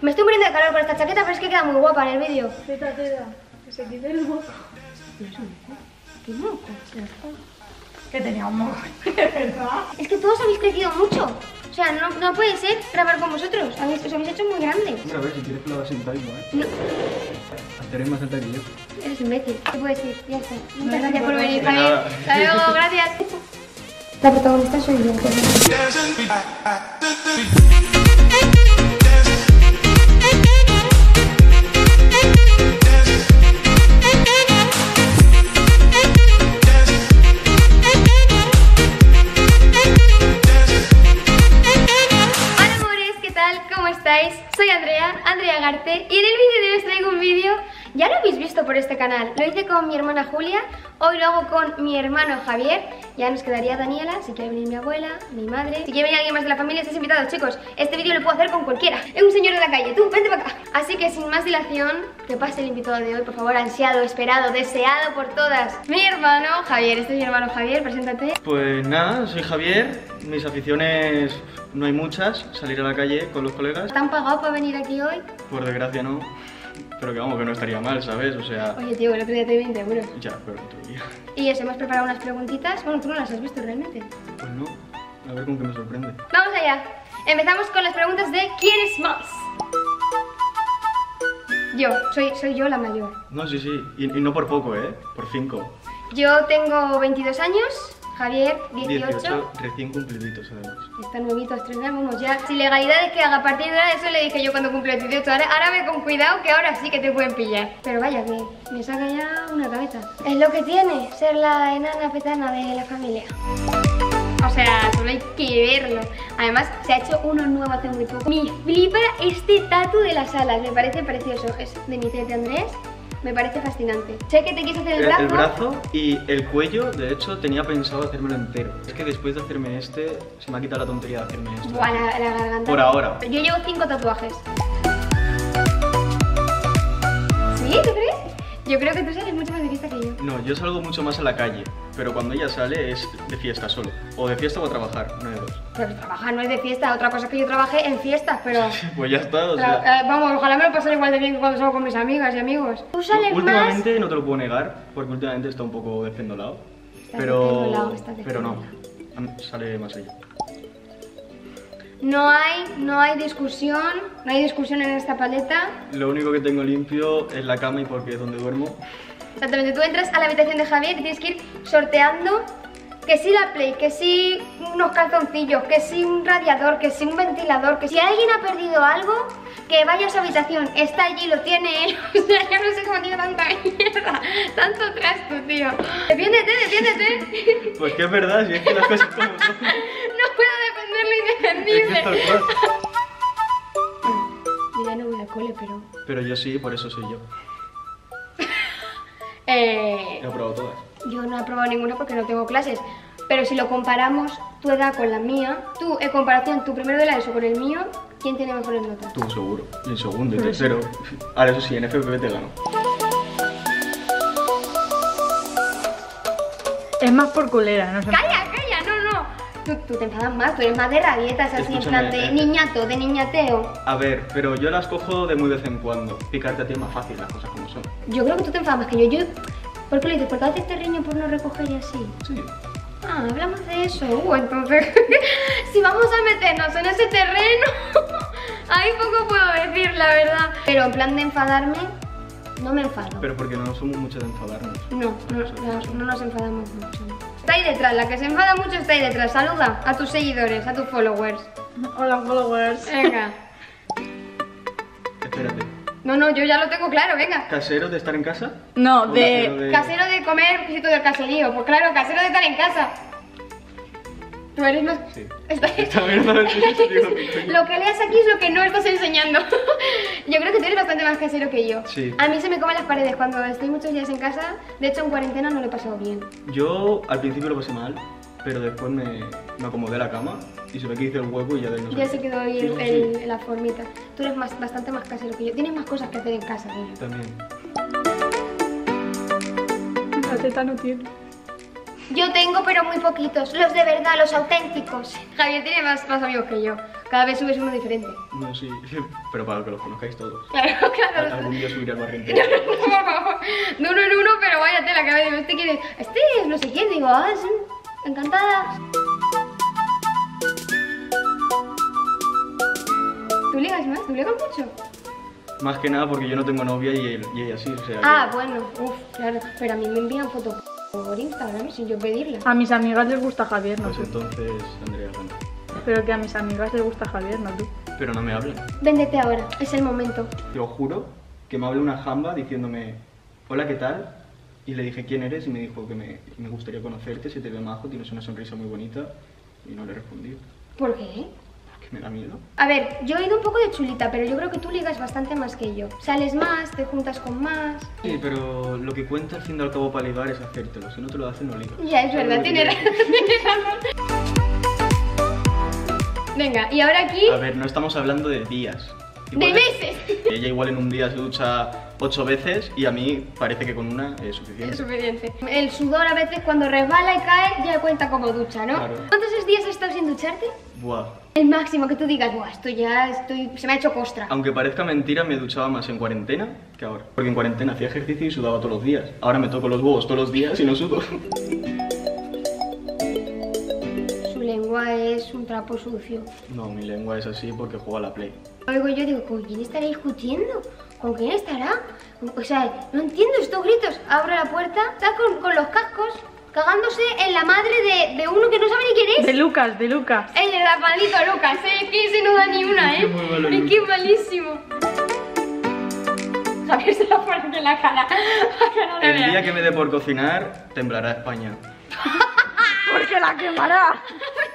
Me estoy muriendo de calor con esta chaqueta, pero es que queda muy guapa en el vídeo. Teta, teta. Que se quite el moco. ¿Qué moco? Que tenía un moco. Verdad. Es que todos habéis crecido mucho. O sea, no, no puede ser grabar con vosotros. Habéis- os habéis hecho muy grandes. Hombre, a ver, si quieres que lo hagas sentado igual. No, Eres más alta que yo. eres imbécil. ¿Qué puedo decir? Ya está. No Muchas gracias por venir, Javier. Hasta luego, gracias. La protagonista soy yo. Andrea, Andrea Garte y en el vídeo de hoy os traigo un vídeo, ya lo habéis visto por este canal, lo hice con mi hermana Julia, hoy lo hago con mi hermano Javier, ya nos quedaría Daniela, si quiere venir mi abuela, mi madre, si quiere venir alguien más de la familia, estáis invitados chicos, este vídeo lo puedo hacer con cualquiera, es un señor de la calle, tú, vente para acá. Así que sin más dilación, que pase el invitado de hoy, por favor, ansiado, esperado, deseado por todas, mi hermano Javier, este es mi hermano Javier, preséntate. Pues nada, soy Javier. Mis aficiones no hay muchas. Salir a la calle con los colegas. ¿Te han pagado para venir aquí hoy? Por desgracia no. Pero que vamos, que no estaría mal, ¿sabes? O sea, Oye tío, el otro día te di 20 euros. ya, pero otro día. Y os hemos preparado unas preguntitas. Bueno, tú no las has visto realmente. Pues no. A ver con qué me sorprende. Vamos allá. Empezamos con las preguntas de ¿Quién es más? Yo, soy, soy yo la mayor. No, sí, sí. Y, y no por poco, ¿eh? Por cinco. Yo tengo 22 años, Javier 18. 18 recién cumpliditos, además. Está nuevito a estrenar, vamos ya. Sin legalidades que haga a partir de ahora, eso le dije yo cuando cumple 18. Ahora, ahora ve con cuidado que ahora sí que te pueden pillar. Pero vaya, que me saca ya una cabeza. Es lo que tiene ser la enana petana de la familia. O sea, solo hay que verlo. Además, se ha hecho uno nuevo hace muy poco. Me flipa este tatu de las alas, me parece precioso. Es de mi tete Andrés, me parece fascinante. Sé que te quieres hacer el El, brazo. el brazo y el cuello, de hecho, tenía pensado hacérmelo entero. Es que después de hacerme este, se me ha quitado la tontería de hacerme esto. Buah, la, la garganta. Por ahora. Yo llevo cinco tatuajes. ¿Sí? ¿Tú crees? Yo creo que tú sales mucho más No, yo salgo mucho más a la calle, pero cuando ella sale es de fiesta solo. O de fiesta o a trabajar, una de dos. Pero trabajar no es de fiesta, otra cosa es que yo trabajé en fiestas, pero... Pues ya está, o Tra- sea... eh, vamos, ojalá me lo pasara igual de bien que cuando salgo con mis amigas y amigos. Tú sales más... Últimamente no te lo puedo negar, porque últimamente está un poco desfendolado. Está Pero, está pero no, sale más ella. No hay, no hay discusión, no hay discusión en esta paleta. Lo único que tengo limpio es la cama y porque es donde duermo. Exactamente, tú entras a la habitación de Javier y tienes que ir sorteando que si la Play, que si unos calzoncillos, que si un radiador, que si un ventilador, que si alguien ha perdido algo, que vaya a su habitación, está allí, lo tiene él. O sea, yo no sé cómo tiene tanta mierda, tanto trasto, tío. Defiéndete, defiéndete. Pues que es verdad, si es que las cosas como son. No puedo defender lo indefendible. ya no voy al cole, pero... Pero yo sí, por eso soy yo. Eh, He probado todas. Yo no he probado ninguna porque no tengo clases. Pero si lo comparamos tu edad con la mía, tú, en comparación, tu primero de la ESO con el mío, ¿quién tiene mejores notas? Tú seguro. Y en segundo y Pero tercero. Ahora eso sí, en FPP te gano. Es más por culera, no sé. ¡Calla. Tú, tú te enfadas más, tú eres más de rabietas, así en plan de eh. niñato, de niñateo. A ver, pero yo las cojo de muy vez en cuando. Picarte a ti es más fácil las cosas como son. Yo creo que tú te enfadas más que yo. yo ¿Por qué lo dices? ¿Por qué haces riño por no recoger y así? Sí. Ah, hablamos de eso. Uh, entonces, si vamos a meternos en ese terreno, ahí poco puedo decir, la verdad. Pero en plan de enfadarme, no me enfado. Pero porque no somos mucho de enfadarnos. No, no, no, no nos enfadamos mucho. Está ahí detrás, la que se enfada mucho está ahí detrás. Saluda a tus seguidores, a tus followers. Hola, followers. Venga. Espérate. No, no, yo ya lo tengo claro, venga. ¿Casero de estar en casa? No, ¿O casero de... de- Casero de comer, pisito del caserío. Pues claro, casero de estar en casa. Tú eres más... Sí. Está-. Lo que leas aquí es lo que no estás enseñando. yo creo que tú eres bastante más casero que yo. Sí. A mí se me comen las paredes cuando estoy muchos días en casa. De hecho, en cuarentena no lo he pasado bien. Yo al principio lo pasé mal, pero después me, me acomodé la cama y se ve que hice el hueco y ya de Ya se quedó ahí el- el- la formita. Tú eres más, bastante más casero que yo. Tienes más cosas que hacer en casa yo. También. La teta no tiene. Yo tengo, pero muy poquitos. Los de verdad, los auténticos. Javier tiene más, más amigos que yo. cada vez subes uno diferente. No, sí, pero para que los conozcáis todos. Claro, claro. Algún día subiré al barrio de uno en uno, pero vaya tela que me este quiere. Este es no sé quién, digo, ah, sí, encantada. ¿Tú ligas más? ¿Tú ligas mucho? Más que nada porque yo no tengo novia y, él, y ella sí, o sea... Ah, bueno, uff, claro. Pero a mí me envían fotos por Instagram sin yo pedirla. A mis amigas les gusta Javier, no Pues tú. entonces, Andrea, gana. Pero que a mis amigas les gusta Javier, no tú. Pero no me hablan. Véndete ahora, es el momento. Te lo juro que me habla una jamba diciéndome, hola, ¿qué tal? Y le dije, ¿quién eres? Y me dijo que me, me gustaría conocerte, se te ve majo, tienes una sonrisa muy bonita. Y no le respondí, ¿Por qué? Porque me da miedo. A ver, yo he ido un poco de chulita, pero yo creo que tú ligas bastante más que yo. Sales más, te juntas con más. Sí, pero lo que cuenta al fin y al cabo para ligar es hacértelo. Si no te lo haces, no ligas. Ya, es verdad, tienes razón. Venga, y ahora aquí, A ver, no estamos hablando de días. de Igual- meses. Ella igual en un día se ducha ocho veces y a mí parece que con una es Es suficiente. suficiente. El sudor a veces cuando resbala y cae ya cuenta como ducha, ¿no? Claro. ¿Cuántos días has estado sin ducharte? Buah. El máximo que tú digas, buah, esto ya estoy, se me ha hecho costra. Aunque parezca mentira, me duchaba más en cuarentena que ahora. Porque en cuarentena hacía ejercicio y sudaba todos los días. Ahora me toco los huevos todos los días y no sudo. Su lengua es un trapo sucio. No, mi lengua es así porque juego a la Play. Oigo yo, digo, ¿con quién estará discutiendo? ¿Con quién estará? O sea, no entiendo estos gritos. Abro la puerta, está con, con los cascos, cagándose en la madre de, de uno que no sabe ni quién es. De Lucas, de Lucas. El maldito Lucas, ¿eh? Es que ese no da ni una, Es ¿eh? que muy malo, Es que es malísimo. Javier se la pone en la cara. No le El vea. día que me dé por cocinar, temblará España. Porque la quemará.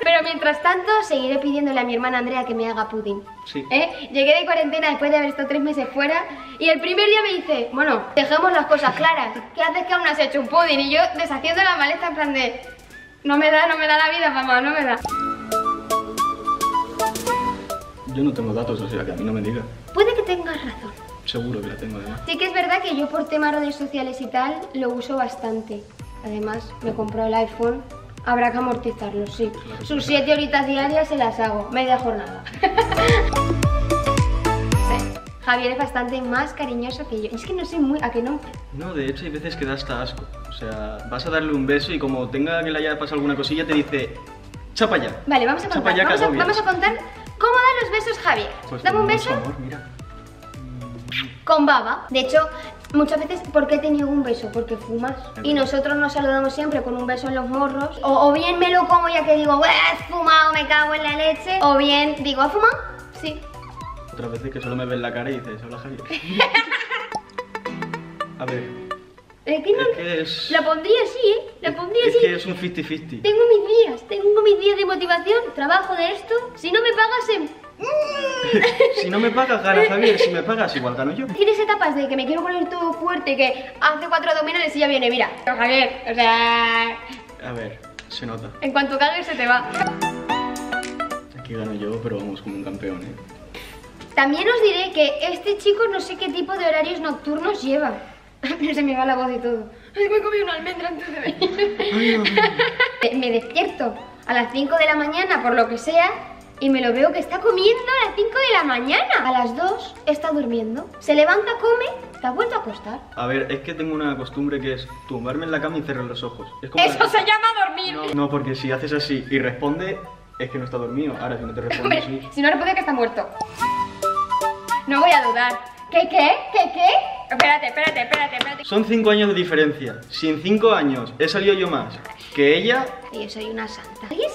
Pero mientras tanto, seguiré pidiéndole a mi hermana Andrea que me haga pudding. Sí. ¿Eh? Llegué de cuarentena después de haber estado tres meses fuera y el primer día me dice, bueno, dejemos las cosas claras. ¿Qué haces que aún no has hecho un pudding? Y yo deshaciendo la maleta en plan de, no me da, no me da la vida, mamá, no me da. Yo no tengo datos, o sea que a mí no me diga. Puede que tengas razón. Seguro que la tengo además. Sí que es verdad que yo por temas redes sociales y tal lo uso bastante. Además, me compró el iPhone. Habrá que amortizarlo, sí. Sus siete horitas diarias se las hago, media jornada. Javier es bastante más cariñoso que yo. Es que no soy muy... ¿A que no? No, de hecho hay veces que da hasta asco. O sea, vas a darle un beso y como tenga que le haya pasado alguna cosilla, te dice, chapa ya. Vale, vamos a contar. Vamos a, que agobias". vamos a contar cómo da los besos Javier. Pues Dame un beso amor, mira. con baba. De hecho, muchas veces, ¿por qué te niego un beso? Porque fumas. Y nosotros nos saludamos siempre con un beso en los morros. O, o bien me lo como ya que digo, "Buah, has fumado, me cago en la leche. O bien digo, ¿has fumado? Sí. Otras veces que solo me ves la cara y dices, hola Javier. a ver, Es que no... es que es... La pondría así, ¿eh? La pondría Es así. que es un 50-50. Tengo mis días, tengo mis días de motivación, trabajo de esto. Si no me pagas, en... si no me pagas, gana Javier. Si me pagas, igual gano yo. Tienes etapas de que me quiero poner todo fuerte, que hace cuatro abdominales y ya viene, mira. Pero Javier, o sea, A ver, se nota. en cuanto cagues se te va. Aquí gano yo, pero vamos como un campeón, ¿eh? También os diré que este chico no sé qué tipo de horarios nocturnos lleva. se me va la voz y todo. Ay, me comí una almendra antes de venir. Me- me despierto a las 5 de la mañana, por lo que sea, y me lo veo que está comiendo a las 5 de la mañana. A las 2 está durmiendo. Se levanta, come, te ha vuelto a acostar. A ver, es que tengo una costumbre que es tumbarme en la cama y cerrar los ojos. Es como Eso se llama dormir. No, no, porque si haces así y responde, es que no está dormido. Ahora, si no te responde, Hombre, sí. si no responde que está muerto. No voy a dudar. ¿Qué, qué? ¿Qué, qué? Espérate, espérate, espérate, espérate. Son cinco años de diferencia. Si en cinco años he salido yo más que ella, Yo soy una santa. ¿Alguien sabe quién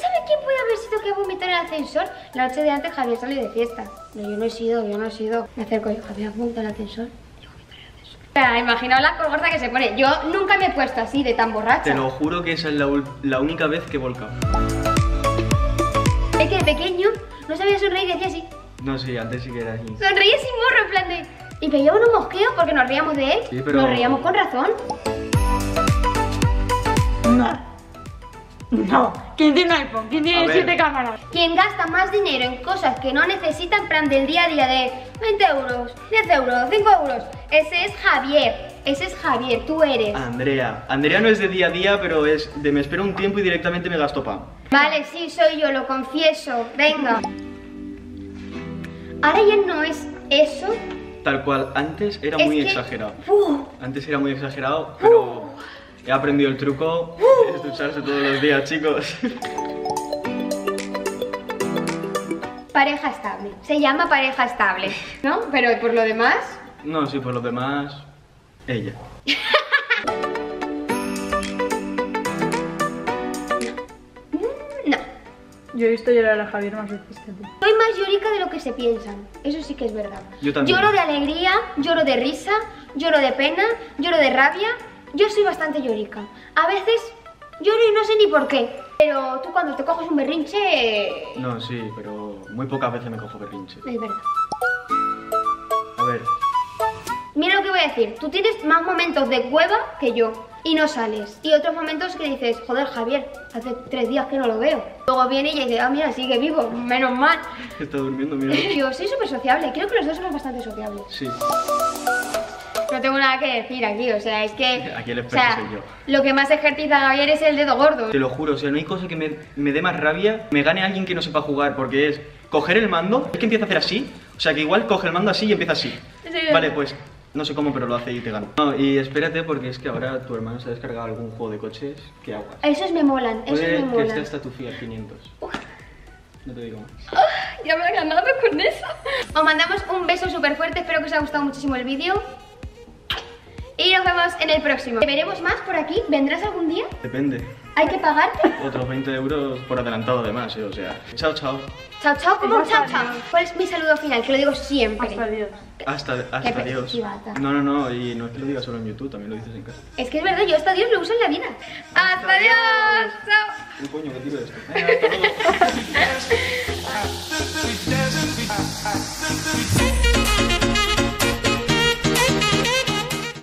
puede haber sido que vomitó en el ascensor? La noche de antes Javier salió de fiesta. No, yo no he sido, yo no he sido. Me acerco yo, Javier, apunta al ascensor. Yo en el ascensor. O sea, imaginaos la colgorza que se pone. Yo nunca me he puesto así de tan borracha. te lo juro que esa es la, la única vez que he volcado. Es que de pequeño no sabía sonreír y decía así. No sé, antes sí que era así. Sonreía sin morro, en plan de. Y pegábamos un mosqueo porque nos reíamos de él. Sí, pero- Nos reíamos con razón. No. ¿Quién tiene un iPhone? ¿Quién tiene siete cámaras? Quien gasta más dinero en cosas que no necesita, en plan del día a día de 20 euros, 10 euros, 5 euros. Ese es Javier. Ese es Javier, tú eres. Andrea. Andrea no es de día a día, pero es de me espero un tiempo y directamente me gasto pan. Vale, sí, soy yo, lo confieso. Venga. Ahora ya no es eso. Tal cual, antes era es muy que- exagerado. ¡Uf! Antes era muy exagerado, pero he aprendido el truco de ducharse todos los días, chicos. Pareja estable. Se llama pareja estable, ¿no? Pero por lo demás, No, sí, por los demás, ella. no. Yo he visto llorar a Javier más veces que tú. Soy más llorica de lo que se piensan. Eso sí que es verdad. Yo también. Lloro de alegría, lloro de risa, lloro de pena, lloro de rabia. Yo soy bastante llorica. A veces lloro y no sé ni por qué. Pero tú cuando te coges un berrinche... No, sí, pero muy pocas veces me cojo berrinche. Es verdad. A ver, Mira lo que voy a decir. Tú tienes más momentos de cueva que yo. Y no sales. Y otros momentos que dices, joder, Javier, hace tres días que no lo veo. Luego viene y dice, ah, mira, sigue vivo, menos mal. está durmiendo, mira. Yo soy súper sociable. Creo que los dos somos bastante sociables. Sí, No tengo nada que decir aquí, o sea, es que... Aquí el o experto sea, soy yo. Lo que más ejercita Javier es el dedo gordo. te lo juro, o sea, no hay cosa que me, me dé más rabia, me gane alguien que no sepa jugar, porque es coger el mando, es que empieza a hacer así, o sea, que igual coge el mando así y empieza así. Sí. Vale, pues no sé cómo, pero lo hace y te gana. No, y espérate, porque es que ahora tu hermano se ha descargado algún juego de coches, ¿qué aguas? Esos me molan, esos Puede me que molan. esté hasta tu Fiat 500. No te digo más. Ya me ha ganado con eso. Os mandamos un beso súper fuerte, espero que os haya gustado muchísimo el vídeo. Y nos vemos en el próximo. ¿Te veremos más por aquí? ¿Vendrás algún día? Depende. ¿Hay que pagarte? Otros 20 euros por adelantado además, ¿eh? o sea. Chao, chao. Chao, chao, como Hasta chao, chao. ¿Cuál es mi saludo final? Que lo digo siempre. Hasta Dios. Hasta, hasta Qué Dios. No, no, no, y no es que lo digas solo en YouTube, también lo dices en casa. Es que es verdad, yo hasta Dios lo uso en la vida. ¡Hasta Dios! ¡Chao! Un coño que tiro esto. Venga, hasta luego.